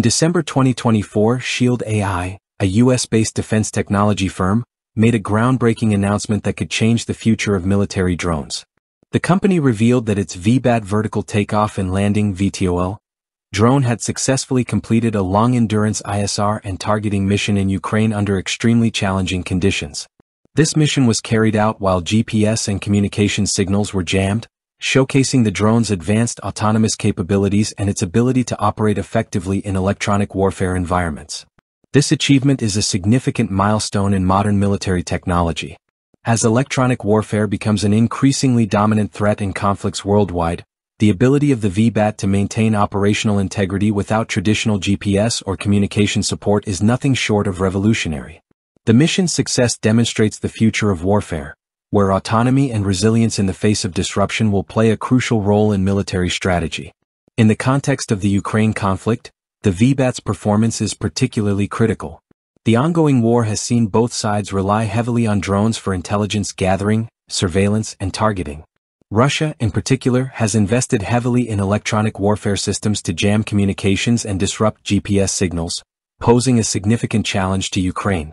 December 2024, Shield AI, a US-based defense technology firm, made a groundbreaking announcement that could change the future of military drones. The company revealed that its VBAT vertical takeoff and landing VTOL drone had successfully completed a long-endurance ISR and targeting mission in Ukraine under extremely challenging conditions. This mission was carried out while GPS and communication signals were jammed, showcasing the drone's advanced autonomous capabilities and its ability to operate effectively in electronic warfare environments. This achievement is a significant milestone in modern military technology. As electronic warfare becomes an increasingly dominant threat in conflicts worldwide, the ability of the VBAT to maintain operational integrity without traditional GPS or communication support is nothing short of revolutionary. The mission's success demonstrates the future of warfare, where autonomy and resilience in the face of disruption will play a crucial role in military strategy. In the context of the Ukraine conflict, the VBAT's performance is particularly critical. The ongoing war has seen both sides rely heavily on drones for intelligence gathering, surveillance, and targeting. Russia, in particular, has invested heavily in electronic warfare systems to jam communications and disrupt GPS signals, posing a significant challenge to Ukraine.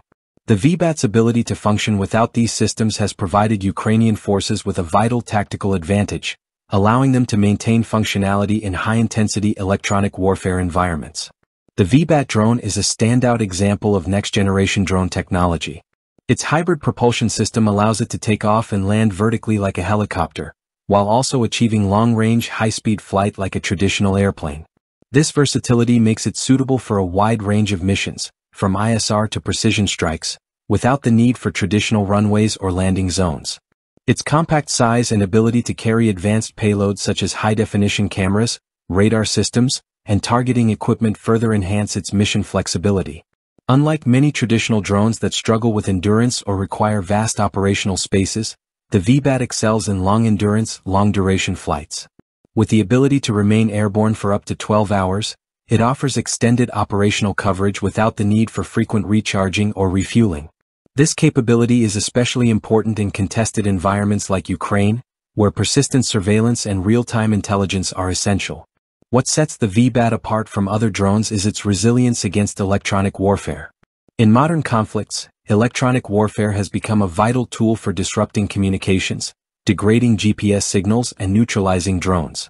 The VBAT's ability to function without these systems has provided Ukrainian forces with a vital tactical advantage, allowing them to maintain functionality in high-intensity electronic warfare environments. The VBAT drone is a standout example of next-generation drone technology. Its hybrid propulsion system allows it to take off and land vertically like a helicopter, while also achieving long-range, high-speed flight like a traditional airplane. This versatility makes it suitable for a wide range of missions, from ISR to precision strikes, without the need for traditional runways or landing zones. Its compact size and ability to carry advanced payloads such as high-definition cameras, radar systems, and targeting equipment further enhance its mission flexibility. Unlike many traditional drones that struggle with endurance or require vast operational spaces, the VBAT excels in long-endurance, long-duration flights. With the ability to remain airborne for up to 12 hours, it offers extended operational coverage without the need for frequent recharging or refueling. This capability is especially important in contested environments like Ukraine, where persistent surveillance and real-time intelligence are essential. What sets the VBAT apart from other drones is its resilience against electronic warfare. In modern conflicts, electronic warfare has become a vital tool for disrupting communications, degrading GPS signals and neutralizing drones.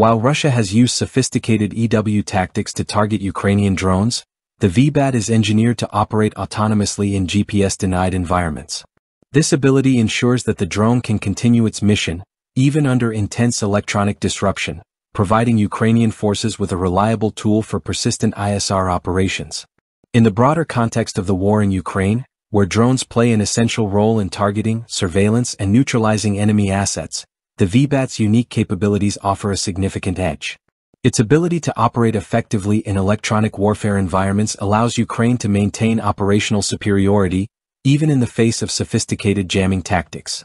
While Russia has used sophisticated EW tactics to target Ukrainian drones, the VBAT is engineered to operate autonomously in GPS-denied environments. This ability ensures that the drone can continue its mission, even under intense electronic disruption, providing Ukrainian forces with a reliable tool for persistent ISR operations. In the broader context of the war in Ukraine, where drones play an essential role in targeting, surveillance, and neutralizing enemy assets, the VBAT's unique capabilities offer a significant edge. Its ability to operate effectively in electronic warfare environments allows Ukraine to maintain operational superiority, even in the face of sophisticated jamming tactics.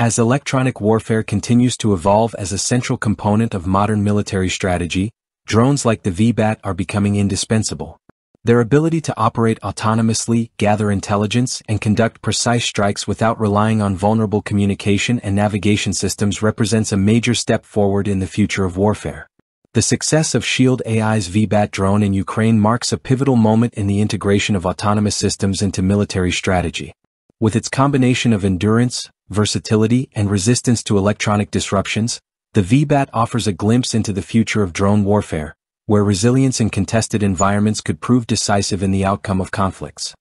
As electronic warfare continues to evolve as a central component of modern military strategy, drones like the VBAT are becoming indispensable. Their ability to operate autonomously, gather intelligence, and conduct precise strikes without relying on vulnerable communication and navigation systems represents a major step forward in the future of warfare. The success of Shield AI's VBAT drone in Ukraine marks a pivotal moment in the integration of autonomous systems into military strategy. With its combination of endurance, versatility, and resistance to electronic disruptions, the VBAT offers a glimpse into the future of drone warfare, where resilience in contested environments could prove decisive in the outcome of conflicts.